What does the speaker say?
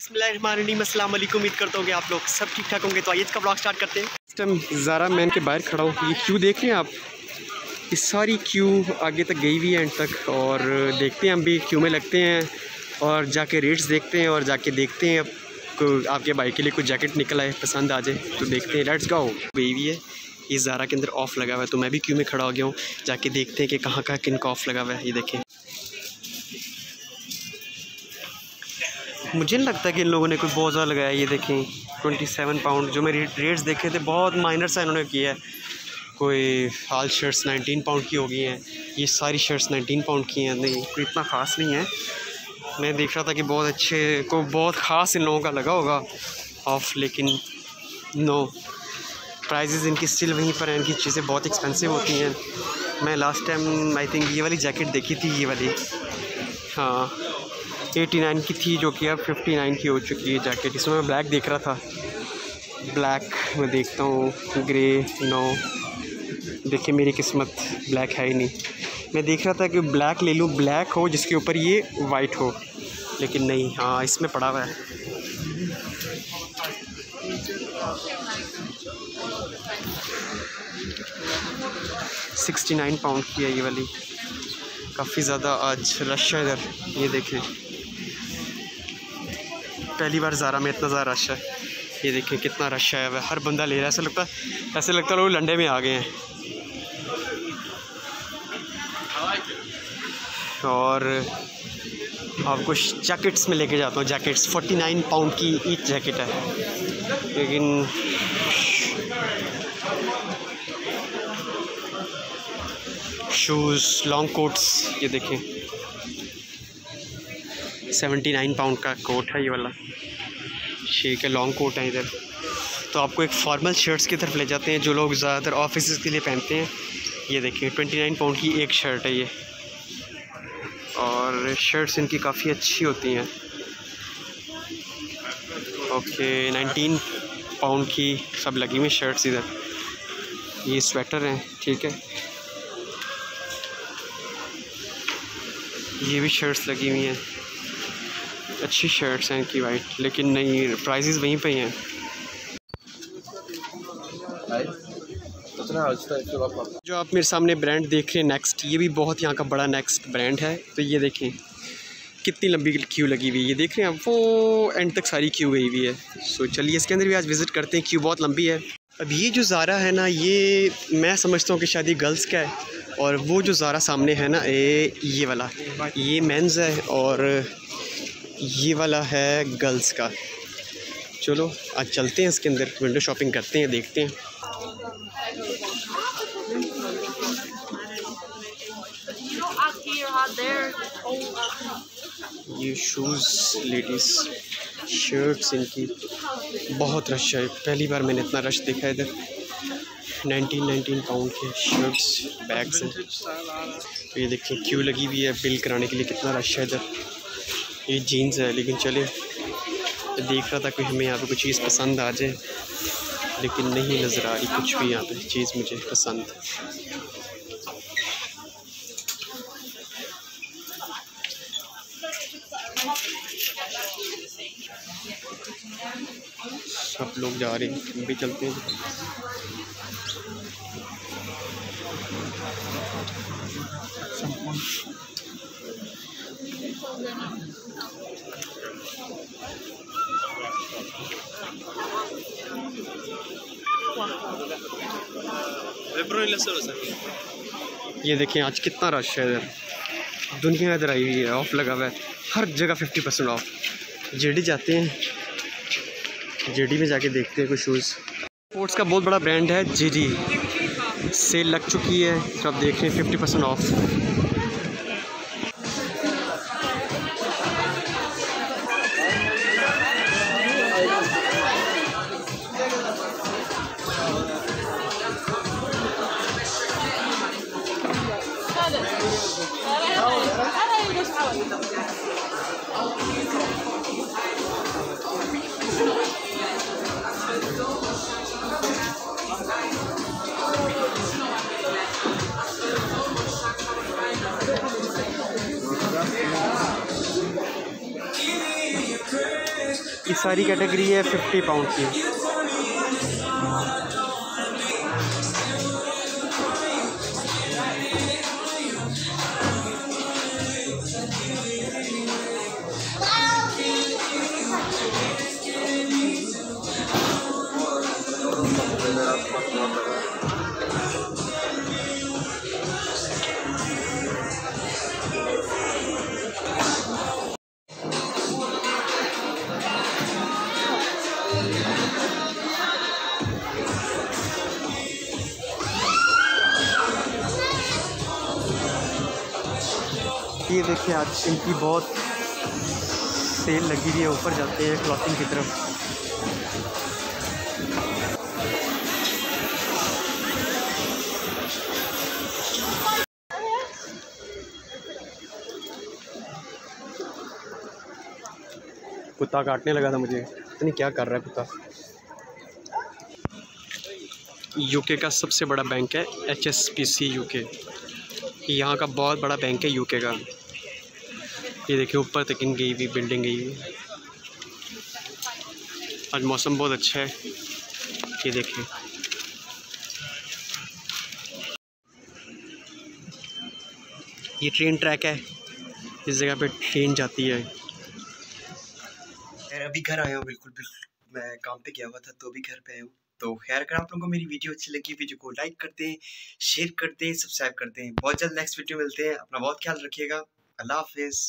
बसमीम अल्लाम उम्मीद करता हूँ कि आप लोग सब ठीक ठाक होंगे। तो आइए इसका ब्लॉग स्टार्ट करते हैं। इस टाइम ज़ारा मैन के बाहर खड़ा हूँ। ये क्यू देख रहे हैं आप? ये सारी क्यू आगे तक गई हुई है एंड तक और देखते हैं हम भी क्यू में लगते हैं और जाके रेट्स देखते हैं और जाके देखते हैं को आपके बाइक के लिए कुछ जैकेट निकल आए पसंद आ जाए तो देखते हैं। लेट्स गाओ गई हुई है। ये ज़ारा के अंदर ऑफ़ लगा हुआ है तो मैं भी क्यू में खड़ा हो गया हूँ। जाके देखते हैं कि कहाँ कहाँ किन का ऑफ़ लगा हुआ है। ये देखें। मुझे नहीं लगता कि इन लोगों ने कोई बहुत ज़्यादा लगाया, ये देखें ट्वेंटी सेवन पाउंड जो मेरे रेट्स देखे थे, बहुत माइनर सा इन्होंने किया है। कोई हाल शर्ट्स नाइनटीन पाउंड की हो गई हैं, ये सारी शर्ट्स नाइनटीन पाउंड की हैं, नहीं, कोई इतना ख़ास नहीं है। मैं देख रहा था कि बहुत अच्छे, को बहुत ख़ास इन लोगों का लगा होगा ऑफ़ लेकिन नो प्राइजेज़ इनकी स्टिल वहीं पर हैं, इनकी चीज़ें बहुत एक्सपेंसिव होती हैं। मैं लास्ट टाइम आई थिंक ये वाली जैकेट देखी थी, ये वाली। हाँ। एटी नाइन की थी जो कि अब फिफ्टी नाइन की हो चुकी है जैकेट इसमें मैं ब्लैक देख रहा था। ब्लैक मैं देखता हूँ। ग्रे नो देखिए, मेरी किस्मत ब्लैक है ही नहीं। मैं देख रहा था कि ब्लैक ले लूँ ब्लैक हो, जिसके ऊपर ये वाइट हो। लेकिन नहीं हाँ इसमें पड़ा हुआ है। सिक्सटी नाइन पाउंड की है ये वाली। काफ़ी ज़्यादा आज रश है इधर। ये देखें। पहली बार ज़ारा में इतना ज़्यादा रश है। ये देखें कितना रश है। वह हर बंदा ले रहा है। ऐसा लगता है, ऐसे लगता है लोग लंडे में आ गए हैं। और आपको जैकेट्स में लेके जाता हूँ। जैकेट्स फोर्टी नाइन पाउंड की ईच जैकेट है। लेकिन शूज़ लॉन्ग कोट्स ये देखें। सेवेंटी नाइन पाउंड का कोट है ये वाला। ठीक है लॉन्ग कोट है इधर। तो आपको एक फॉर्मल शर्ट्स की तरफ़ ले जाते हैं, जो लोग ज़्यादातर ऑफ़िस के लिए पहनते हैं। ये देखिए ट्वेंटी नाइन पाउंड की एक शर्ट है ये। और शर्ट्स इनकी काफ़ी अच्छी होती हैं। ओके नाइनटीन पाउंड की सब लगी हुई शर्ट्स इधर। ये स्वेटर हैं, ठीक है। ये भी शर्ट्स लगी हुई हैं। अच्छी शर्ट्स हैं इनकी वाइट लेकिन नहीं प्राइसेस वहीं पे ही हैं। जो आप मेरे सामने ब्रांड देख रहे हैं नेक्स्ट ये भी बहुत यहाँ का बड़ा नेक्स्ट ब्रांड है। तो ये देखें, कितनी लंबी क्यू लगी हुई है। ये देख रहे हैं आप, वो एंड तक सारी क्यू गई हुई है। सो चलिए इसके अंदर भी आज विज़िट करते हैं क्यू बहुत लंबी है। अब ये जो ज़ारा है ना, ये मैं समझता हूँ कि शायद ये गर्ल्स का है। और वो जो ज़ारा सामने है ना ये वाला, ये मेंस है। और ये वाला है गर्ल्स का। चलो, आज चलते हैं इसके अंदर विंडो शॉपिंग करते हैं, देखते हैं। ये शूज़ लेडीज़ शर्ट्स इनकी, बहुत रश है। पहली बार मैंने इतना रश देखा है इधर। नाइनटीन नाइनटीन पाउंड के शर्ट्स बैग्स हैं। तो ये देखिए क्यू लगी हुई है बिल कराने के लिए कितना रश है इधर। ये जीन्स है, लेकिन चले देख रहा था कि हमें यहाँ पे कुछ चीज़ पसंद आ जाए, लेकिन नहीं नज़र आ रही कुछ भी यहाँ पे चीज़ मुझे पसंद। सब लोग जा रहे हैं भी चलते हैं। ये देखें आज कितना रश है इधर। दुनिया इधर आई हुई है ऑफ़ लगा हुआ है। हर जगह फिफ्टी परसेंट ऑफ़ जेडी जाते हैं। जेडी में जाके देखते हैं कुछ शूज़ स्पोर्ट्स का बहुत बड़ा ब्रांड है जी सेल लग चुकी है तो आप देख रहे हैं फिफ्टी परसेंट ऑफ़ सारी कैटेगरी है फिफ्टी पाउंड की। ये देखिए आज इनकी बहुत सेल लगी हुई है, ऊपर जाते हैं क्लॉथिंग की तरफ़। कुत्ता काटने लगा था मुझे। पता नहीं क्या कर रहा है कुत्ता। यूके का सबसे बड़ा बैंक है H S B C UK यहाँ का बहुत बड़ा बैंक है यूके का। ये देखिए, ऊपर तक इन गई हुई बिल्डिंग गई हुई आज मौसम बहुत अच्छा है। ये देखिए। ये ट्रेन ट्रैक है। इस जगह पे ट्रेन जाती है। अभी घर आया हूँ, बिल्कुल बिल्कुल। मैं काम पे गया हुआ था तो अभी घर पे आया हूँ। तो खैर, अगर आप लोगों को मेरी वीडियो अच्छी लगी, वीडियो को लाइक कर दें शेयर कर दें सब्सक्राइब कर दें। बहुत जल्द नेक्स्ट वीडियो मिलते हैं। अपना बहुत ख्याल रखिएगा। अल्लाह हाफिज़।